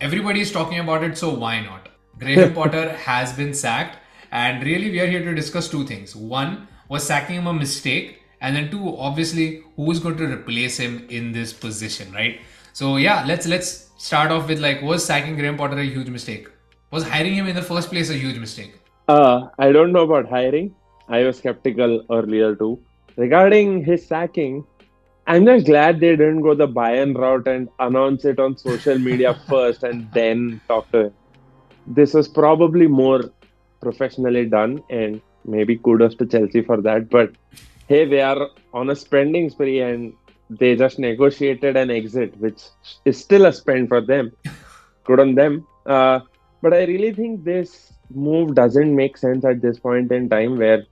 Everybody is talking about it, so why not? Graham Potter has been sacked, and really, we are here to discuss two things. One, was sacking him a mistake? And then two, obviously, who is going to replace him in this position, right? So yeah, let's let's start off with like, was sacking Graham Potter a huge mistake? Was hiring him in the first place a huge mistake? Uh, I don't know about hiring. I was skeptical earlier too. Regarding his sacking, I'm just glad they didn't go the Bayern route and announce it on social media first and then talk to him. This was probably more professionally done, and maybe kudos to Chelsea for that. But hey, they are on a spending spree and they just negotiated an exit, which is still a spend for them. Good on them. Uh, but I really think this move doesn't make sense at this point in time where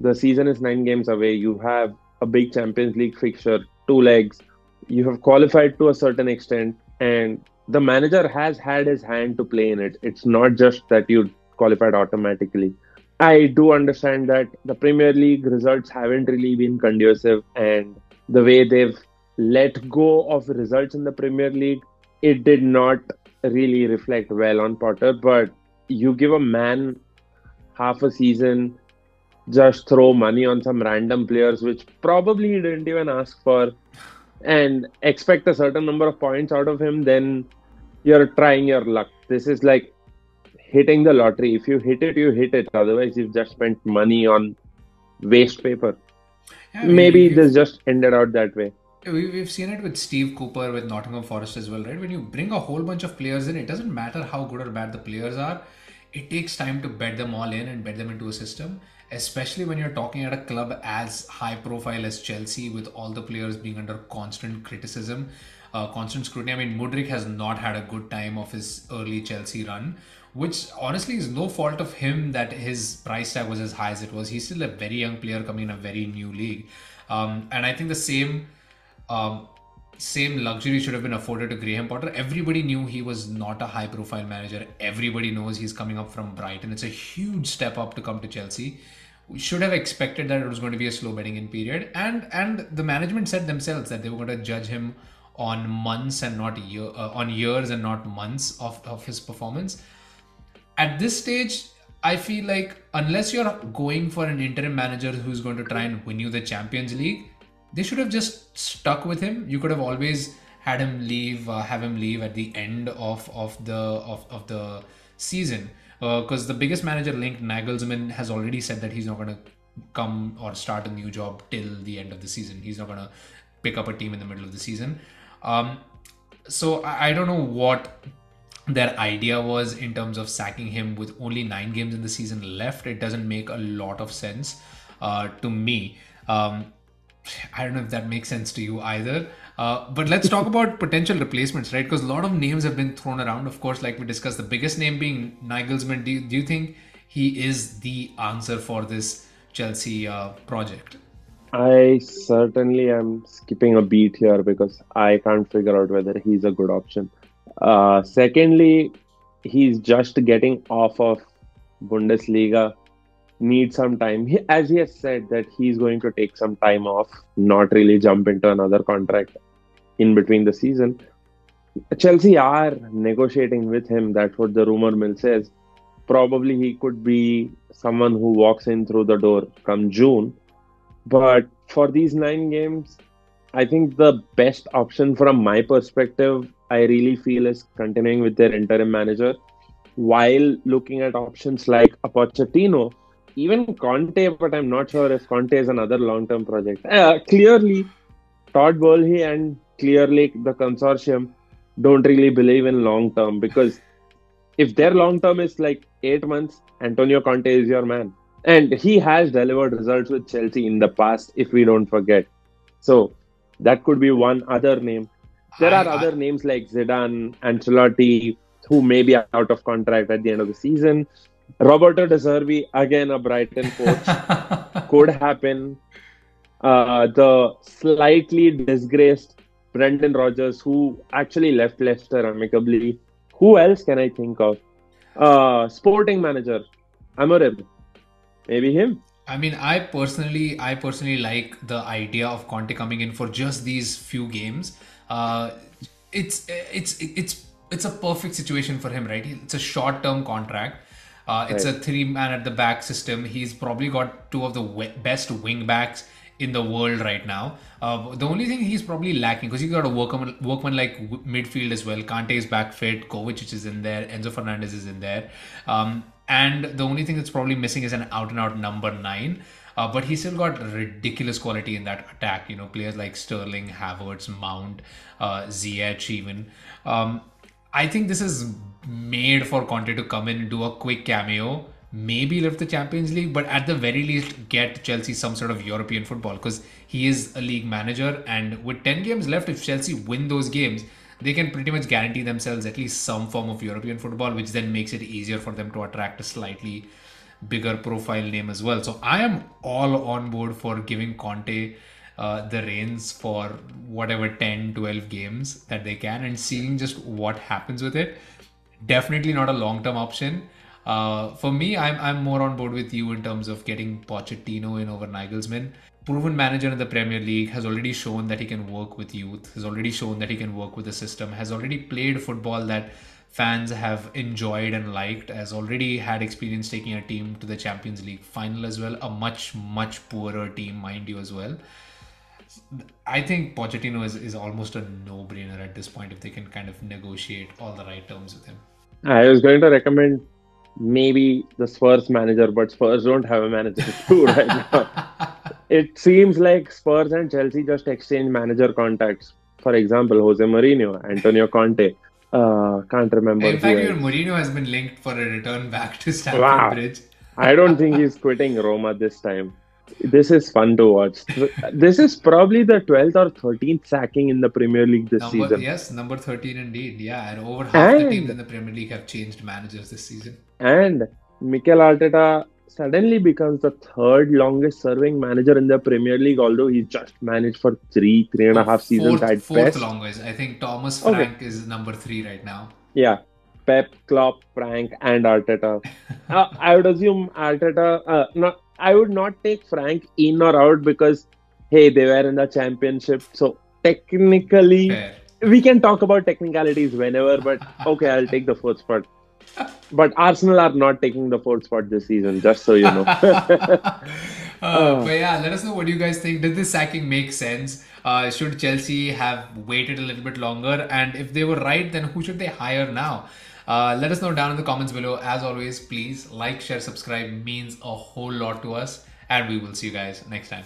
the season is nine games away. You have a big Champions League fixture, two legs. You have qualified to a certain extent, and the manager has had his hand to play in it. It's not just that you qualified automatically. I do understand that the Premier League results haven't really been conducive, and the way they've let go of results in the Premier League, it did not really reflect well on Potter. But you give a man half a season, just throw money on some random players, which probably he didn't even ask for, and expect a certain number of points out of him, then you're trying your luck. This is like hitting the lottery. If you hit it, you hit it. Otherwise, you've just spent money on waste paper. Yeah, Maybe this just ended out that way. We've seen it with Steve Cooper with Nottingham Forest as well, right? When you bring a whole bunch of players in, it doesn't matter how good or bad the players are. It takes time to bed them all in and bed them into a system, especially when you're talking at a club as high profile as Chelsea, with all the players being under constant criticism, uh, constant scrutiny. I mean, Mudryk has not had a good time of his early Chelsea run, which honestly is no fault of him that his price tag was as high as it was. He's still a very young player coming in a very new league. Um, and I think the same um, same luxury should have been afforded to Graham Potter. Everybody knew he was not a high profile manager. Everybody knows he's coming up from Brighton. It's a huge step up to come to Chelsea. We should have expected that it was going to be a slow betting in period. And and the management said themselves that they were going to judge him on months and not year uh, on years and not months of, of his performance. At this stage, I feel like unless you're going for an interim manager who's going to try and win you the Champions League, they should have just stuck with him. You could have always had him leave, uh, have him leave at the end of of the of, of the season. Because uh, the biggest manager linked Nagelsmann has already said that he's not going to come or start a new job till the end of the season. He's not going to pick up a team in the middle of the season. Um, so I, I don't know what their idea was in terms of sacking him with only nine games in the season left. It doesn't make a lot of sense uh, to me. Um, I don't know if that makes sense to you either. Uh, but let's talk about potential replacements, right? Because a lot of names have been thrown around. Of course, like we discussed, the biggest name being Nagelsmann. Do you, do you think he is the answer for this Chelsea uh, project? I certainly am skipping a beat here because I can't figure out whether he's a good option. Uh, secondly, he's just getting off of Bundesliga need some time. He, as he has said that he's going to take some time off, not really jump into another contract in between the season. Chelsea are negotiating with him. That's what the rumor mill says. Probably he could be someone who walks in through the door come June. But for these nine games, I think the best option from my perspective, I really feel is continuing with their interim manager while looking at options like a Pochettino even Conte, but I'm not sure if Conte is another long-term project. Uh, clearly, Todd Boehly and clearly the consortium don't really believe in long-term because if their long-term is like eight months, Antonio Conte is your man, and he has delivered results with Chelsea in the past. If we don't forget, so that could be one other name. There are I, other I, names like Zidane, Ancelotti, who may be out of contract at the end of the season. Roberto De Zerbi, again a Brighton coach, could happen. Uh, the slightly disgraced Brendan Rodgers, who actually left Leicester amicably. Who else can I think of? Uh, sporting manager, Amorim. Maybe him. I mean, I personally, I personally like the idea of Conte coming in for just these few games. Uh, it's it's it's it's a perfect situation for him, right? It's a short-term contract. Uh, it's right. a three-man at the back system. He's probably got two of the best wing backs in the world right now. Uh, the only thing he's probably lacking because he's got a workman, workman like midfield as well. Kante is back fit. Kovacic is in there. Enzo Fernandez is in there. Um, and the only thing that's probably missing is an out and out number nine. Uh, but he still got ridiculous quality in that attack. You know, players like Sterling, Havertz, Mount, uh, Ziyech, even. Um, I think this is made for Conte to come in and do a quick cameo, maybe lift the Champions League, but at the very least get Chelsea some sort of European football because he is a league manager. And with 10 games left, if Chelsea win those games, they can pretty much guarantee themselves at least some form of European football, which then makes it easier for them to attract a slightly bigger profile name as well. So I am all on board for giving Conte uh, the reins for whatever 10, 12 games that they can and seeing just what happens with it. Definitely not a long term option. Uh, for me, I'm, I'm more on board with you in terms of getting Pochettino in over Nagelsmann. Proven manager in the Premier League has already shown that he can work with youth, has already shown that he can work with the system, has already played football that fans have enjoyed and liked, has already had experience taking a team to the Champions League final as well, a much, much poorer team, mind you, as well. I think Pochettino is, is almost a no brainer at this point if they can kind of negotiate all the right terms with him. I was going to recommend maybe the Spurs manager, but Spurs don't have a manager too right now. it seems like Spurs and Chelsea just exchange manager contacts. For example, Jose Mourinho, Antonio Conte. Uh, can't remember. In fact, even Mourinho has been linked for a return back to Stamford wow. Bridge. I don't think he's quitting Roma this time. This is fun to watch. this is probably the 12th or 13th sacking in the Premier League this number, season. Yes, number 13 indeed. Yeah, and over half and, the teams in the Premier League have changed managers this season. And Mikel Arteta suddenly becomes the third longest serving manager in the Premier League, although he's just managed for three, three and a half seasons fourth, at fourth best. longest. I think Thomas Frank okay. is number three right now. Yeah. Pep, Klopp, Frank, and Arteta. uh, I would assume Arteta, uh, not I would not take Frank in or out because hey, they were in the championship. So technically, Fair. we can talk about technicalities whenever. But okay, I'll take the fourth spot. But Arsenal are not taking the fourth spot this season, just so you know. uh, but yeah, let us know what you guys think. Did this sacking make sense? Uh, should Chelsea have waited a little bit longer? And if they were right, then who should they hire now? Uh, let us know down in the comments below. As always, please like, share, subscribe means a whole lot to us. And we will see you guys next time.